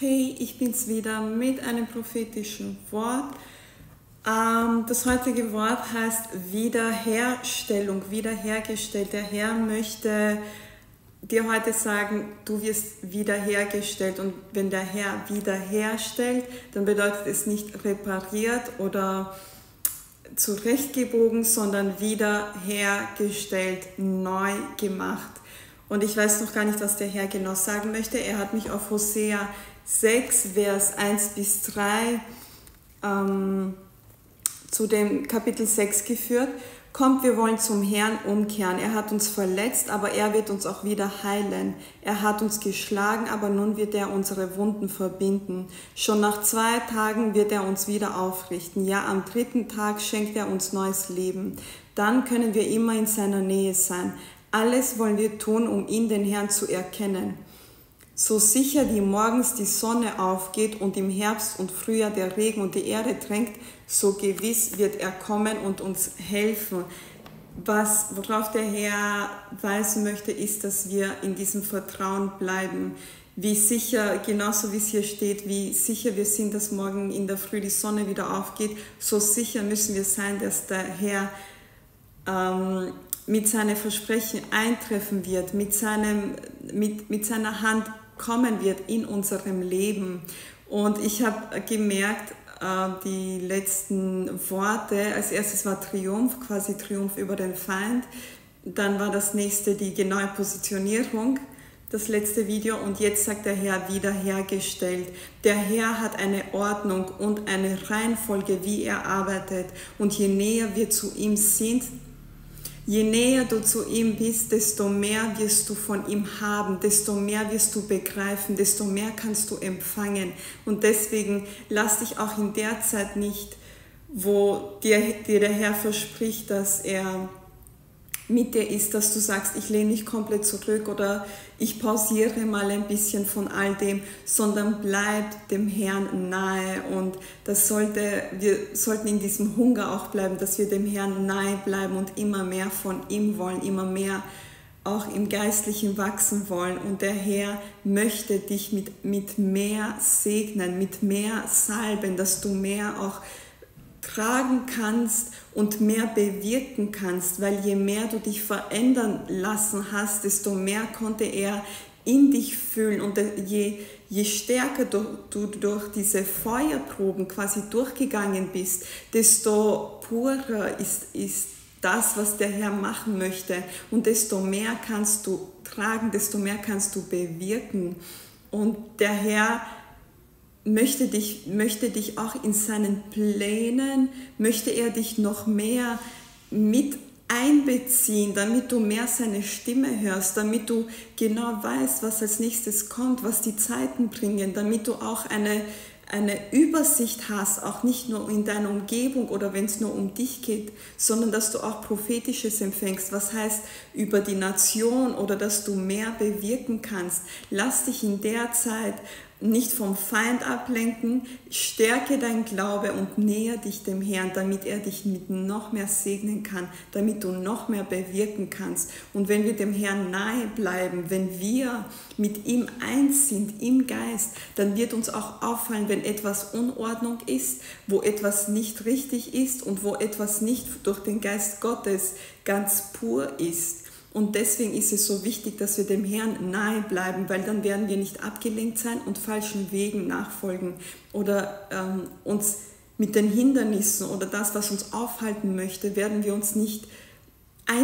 Hey, ich bin's wieder mit einem prophetischen Wort. Ähm, das heutige Wort heißt Wiederherstellung, wiederhergestellt. Der Herr möchte dir heute sagen, du wirst wiederhergestellt. Und wenn der Herr wiederherstellt, dann bedeutet es nicht repariert oder zurechtgebogen, sondern wiederhergestellt, neu gemacht. Und ich weiß noch gar nicht, was der Herr genau sagen möchte. Er hat mich auf Hosea 6, Vers 1 bis 3 ähm, zu dem Kapitel 6 geführt. Kommt, wir wollen zum Herrn umkehren. Er hat uns verletzt, aber er wird uns auch wieder heilen. Er hat uns geschlagen, aber nun wird er unsere Wunden verbinden. Schon nach zwei Tagen wird er uns wieder aufrichten. Ja, am dritten Tag schenkt er uns neues Leben. Dann können wir immer in seiner Nähe sein. Alles wollen wir tun, um ihn, den Herrn, zu erkennen. So sicher wie morgens die Sonne aufgeht und im Herbst und Frühjahr der Regen und die Erde drängt, so gewiss wird er kommen und uns helfen. Was, worauf der Herr weisen möchte, ist, dass wir in diesem Vertrauen bleiben. Wie sicher, genauso wie es hier steht, wie sicher wir sind, dass morgen in der Früh die Sonne wieder aufgeht, so sicher müssen wir sein, dass der Herr ähm, mit seinen Versprechen eintreffen wird, mit, seinem, mit, mit seiner Hand kommen wird in unserem Leben. Und ich habe gemerkt, äh, die letzten Worte, als erstes war Triumph, quasi Triumph über den Feind. Dann war das nächste die genaue Positionierung, das letzte Video. Und jetzt sagt der Herr wiederhergestellt. Der Herr hat eine Ordnung und eine Reihenfolge, wie er arbeitet. Und je näher wir zu ihm sind, Je näher du zu ihm bist, desto mehr wirst du von ihm haben, desto mehr wirst du begreifen, desto mehr kannst du empfangen. Und deswegen lass dich auch in der Zeit nicht, wo dir, dir der Herr verspricht, dass er mit dir ist, dass du sagst, ich lehne mich komplett zurück oder ich pausiere mal ein bisschen von all dem, sondern bleib dem Herrn nahe. Und das sollte, wir sollten in diesem Hunger auch bleiben, dass wir dem Herrn nahe bleiben und immer mehr von ihm wollen, immer mehr auch im Geistlichen wachsen wollen. Und der Herr möchte dich mit, mit mehr segnen, mit mehr salben, dass du mehr auch tragen kannst und mehr bewirken kannst, weil je mehr du dich verändern lassen hast, desto mehr konnte er in dich fühlen und je, je stärker du, du durch diese Feuerproben quasi durchgegangen bist, desto purer ist, ist das, was der Herr machen möchte und desto mehr kannst du tragen, desto mehr kannst du bewirken. Und der Herr möchte dich, möchte dich auch in seinen Plänen, möchte er dich noch mehr mit einbeziehen, damit du mehr seine Stimme hörst, damit du genau weißt, was als nächstes kommt, was die Zeiten bringen, damit du auch eine, eine Übersicht hast, auch nicht nur in deiner Umgebung oder wenn es nur um dich geht, sondern dass du auch prophetisches empfängst, was heißt über die Nation oder dass du mehr bewirken kannst. Lass dich in der Zeit nicht vom Feind ablenken, stärke dein Glaube und näher dich dem Herrn, damit er dich mit noch mehr segnen kann, damit du noch mehr bewirken kannst. Und wenn wir dem Herrn nahe bleiben, wenn wir mit ihm eins sind im Geist, dann wird uns auch auffallen, wenn etwas Unordnung ist, wo etwas nicht richtig ist und wo etwas nicht durch den Geist Gottes ganz pur ist und deswegen ist es so wichtig, dass wir dem Herrn nahe bleiben, weil dann werden wir nicht abgelenkt sein und falschen Wegen nachfolgen oder ähm, uns mit den Hindernissen oder das, was uns aufhalten möchte, werden wir uns nicht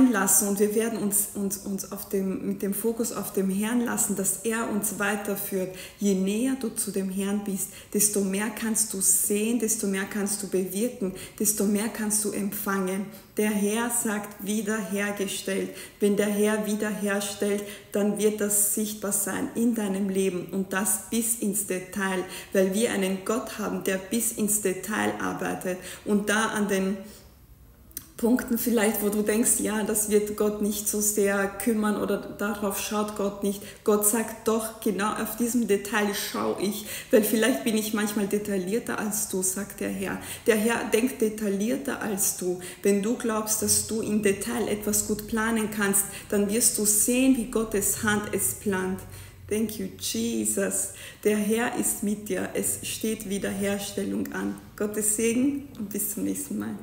einlassen und wir werden uns, uns, uns auf dem, mit dem Fokus auf dem Herrn lassen, dass er uns weiterführt. Je näher du zu dem Herrn bist, desto mehr kannst du sehen, desto mehr kannst du bewirken, desto mehr kannst du empfangen. Der Herr sagt wiederhergestellt. Wenn der Herr wiederherstellt, dann wird das sichtbar sein in deinem Leben und das bis ins Detail, weil wir einen Gott haben, der bis ins Detail arbeitet und da an den Punkten vielleicht, wo du denkst, ja, das wird Gott nicht so sehr kümmern oder darauf schaut Gott nicht. Gott sagt doch, genau auf diesem Detail schaue ich, weil vielleicht bin ich manchmal detaillierter als du, sagt der Herr. Der Herr denkt detaillierter als du. Wenn du glaubst, dass du im Detail etwas gut planen kannst, dann wirst du sehen, wie Gottes Hand es plant Thank you, Jesus. Der Herr ist mit dir. Es steht Wiederherstellung an. Gottes Segen und bis zum nächsten Mal.